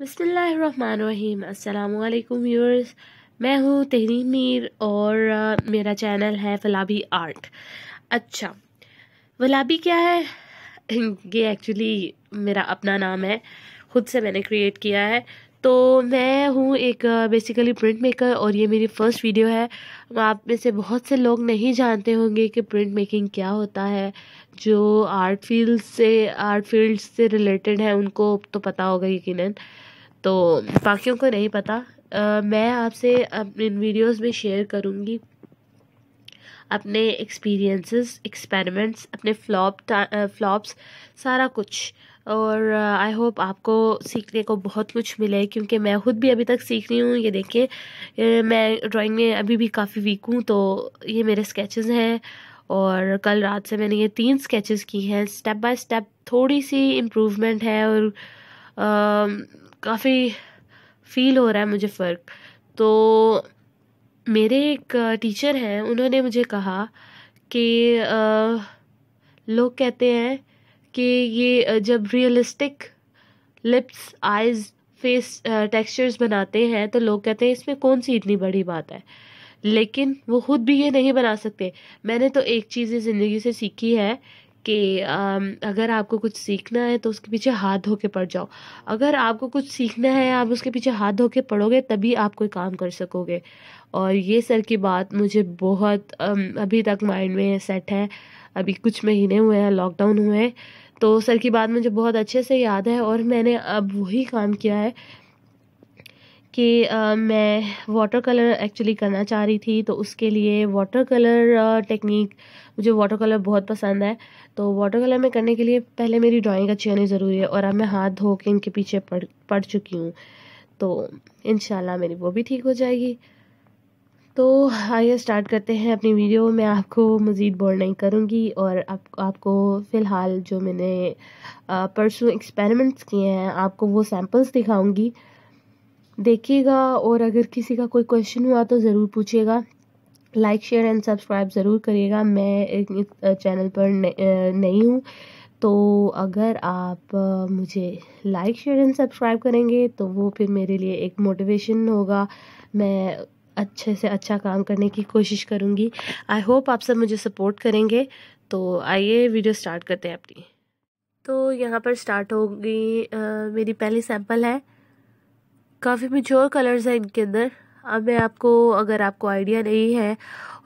बसमीम अल्लाम व्यूअर्स। मैं हूँ तहरीन मीर और मेरा चैनल है फलाबी आर्ट। अच्छा वलाबी क्या है? ये एक्चुअली मेरा अपना नाम है। ख़ुद से मैंने क्रिएट किया है। तो मैं हूँ एक बेसिकली प्रिंट मेकर और ये मेरी फ़र्स्ट वीडियो है। आप में से बहुत से लोग नहीं जानते होंगे कि प्रिंट मेकिंग क्या होता है। जो आर्ट फ़ील्ड से आर्ट फ़ील्ड से रिलेटेड है, उनको तो पता होगा यकीनन। तो बाकियों को नहीं पता। आ, मैं आपसे इन वीडियोस में शेयर करूँगी अपने एक्सपीरियंसेस एक्सपेरिमेंट्स अपने फ्लॉप फ्लॉप्स सारा कुछ। और आई होप आपको सीखने को बहुत कुछ मिले क्योंकि मैं खुद भी अभी तक सीख रही हूँ। ये देखिए मैं ड्राइंग में अभी भी काफ़ी वीक हूँ तो ये मेरे स्केचेस हैं। और कल रात से मैंने ये तीन स्केचेस की हैं। स्टेप बाय स्टेप थोड़ी सी इम्प्रूवमेंट है और काफ़ी फील हो रहा है मुझे फ़र्क। तो मेरे एक टीचर हैं, उन्होंने मुझे कहा कि लोग कहते हैं कि ये जब realistic lips eyes face textures बनाते हैं तो लोग कहते हैं इसमें कौन सी इतनी बड़ी बात है? लेकिन वो खुद भी ये नहीं बना सकते। मैंने तो एक चीज़ ज़िंदगी से सीखी है कि अगर आपको कुछ सीखना है तो उसके पीछे हाथ धो के पड़ जाओ। अगर आपको कुछ सीखना है, आप उसके पीछे हाथ धो के पढ़ोगे तभी आप कोई काम कर सकोगे। और ये सर की बात मुझे बहुत अभी तक माइंड में सेट है। अभी कुछ महीने हुए हैं, लॉकडाउन हुए हैं तो सर की बात मुझे बहुत अच्छे से याद है और मैंने अब वही काम किया है कि मैं वाटर कलर एक्चुअली करना चाह रही थी तो उसके लिए वाटर कलर टेक्निक मुझे वाटर कलर बहुत पसंद है। तो वाटर कलर में करने के लिए पहले मेरी ड्राइंग अच्छी होनी ज़रूरी है और अब मैं हाथ धो के इनके पीछे पढ़ पढ़ चुकी हूँ। तो इन मेरी वो भी ठीक हो जाएगी। तो आइए स्टार्ट करते हैं अपनी वीडियो मैं आपको मज़ीद बोर नहीं करूँगी और आप, आपको फ़िलहाल जो मैंने परसों एक्सपेरिमेंट्स किए हैं आपको वो सैम्पल्स दिखाऊँगी। देखिएगा और अगर किसी का कोई क्वेश्चन हुआ तो ज़रूर पूछिएगा। लाइक शेयर एंड सब्सक्राइब ज़रूर करिएगा। मैं एक चैनल पर नहीं हूँ। तो अगर आप मुझे लाइक शेयर एंड सब्सक्राइब करेंगे तो वो फिर मेरे लिए एक मोटिवेशन होगा। मैं अच्छे से अच्छा काम करने की कोशिश करूँगी। आई होप आप सब मुझे सपोर्ट करेंगे। तो आइए वीडियो स्टार्ट करते हैं अपनी। तो यहाँ पर स्टार्ट होगी मेरी पहली सैंपल है। काफ़ी मिच्योर कलर्स हैं इनके अंदर। अब मैं आपको, अगर आपको आइडिया नहीं है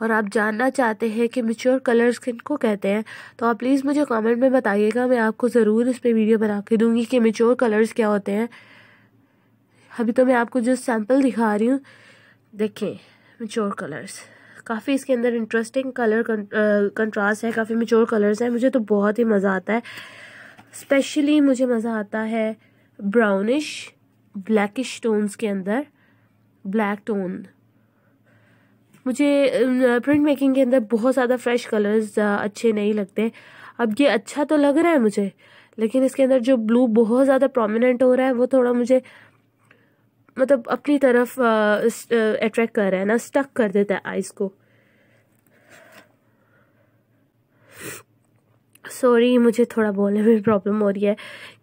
और आप जानना चाहते हैं कि मिच्योर कलर्स किन को कहते हैं तो आप प्लीज़ मुझे कमेंट में बताइएगा। मैं आपको ज़रूर इस पर वीडियो बना के दूँगी कि मिच्योर कलर्स क्या होते हैं। अभी तो मैं आपको जो सैंपल दिखा रही हूँ। देखें मिच्योर कलर्स काफ़ी इसके अंदर इंटरेस्टिंग कलर कंट्रास्ट है, काफ़ी मिच्योर कलर्स हैं। मुझे तो बहुत ही मज़ा आता है। स्पेशली मुझे मज़ा आता है ब्राउनिश ब्लैकिश टोन्स के अंदर ब्लैक टोन मुझे प्रिंट मेकिंग के अंदर बहुत ज़्यादा फ्रेश कलर्स अच्छे नहीं लगते. अब ये अच्छा तो लग रहा है मुझे, लेकिन इसके अंदर जो ब्लू बहुत ज़्यादा प्रोमिनेंट हो रहा है, वो थोड़ा मुझे मतलब अपनी तरफ़ अट्रैक्ट कर रहा है ना स्टक कर देता है आइस को. सॉरी मुझे थोड़ा बोलने में प्रॉब्लम हो रही है,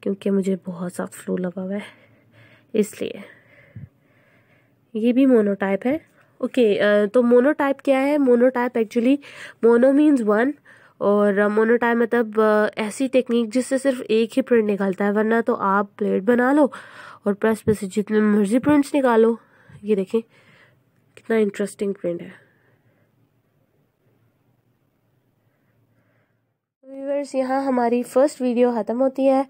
क्योंकि मुझे बहुत सा फ्लू लगा हुआ है. इसलिए। ये भी मोनोटाइप है। ओके okay, तो मोनोटाइप क्या है? Monotype actually mono means one और मोनोटाइप मतलब ऐसी टेक्निक जिससे सिर्फ़ एक ही प्रिंट निकलता है वरना तो आप प्लेट बना लो और प्रेस पे से जितने मर्ज़ी प्रिंट्स निकालो। ये देखें कितना इंटरेस्टिंग प्रिंट है। व्यूवर्स यहाँ हमारी फ़र्स्ट वीडियो ख़त्म होती है।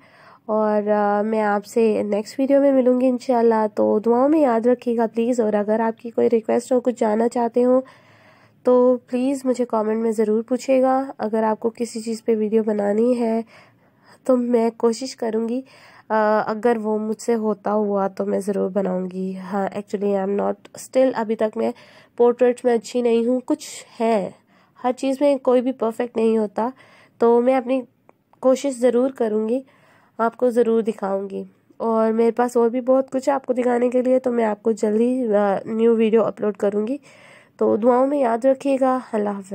और आ, मैं आपसे नेक्स्ट वीडियो में मिलूँगी इंशाल्लाह। तो दुआओं में याद रखिएगा प्लीज़ और अगर आपकी कोई रिक्वेस्ट हो कुछ जानना चाहते हो तो प्लीज़ मुझे कमेंट में ज़रूर पूछेगा अगर आपको किसी चीज़ पे वीडियो बनानी है तो मैं कोशिश करूँगी अगर वो मुझसे होता हुआ तो मैं ज़रूर बनाऊँगी। हाँ actually I am not still अभी तक मैं पोर्ट्रेट में अच्छी नहीं हूँ। कुछ है हर चीज़ में कोई भी परफेक्ट नहीं होता। तो मैं अपनी कोशिश ज़रूर करूँगी। आपको ज़रूर दिखाऊँगी। और मेरे पास और भी बहुत कुछ है आपको दिखाने के लिए तो मैं आपको जल्दी न्यू वीडियो अपलोड करूँगी। तो दुआओं में याद रखिएगा। अल्लाह हाफ़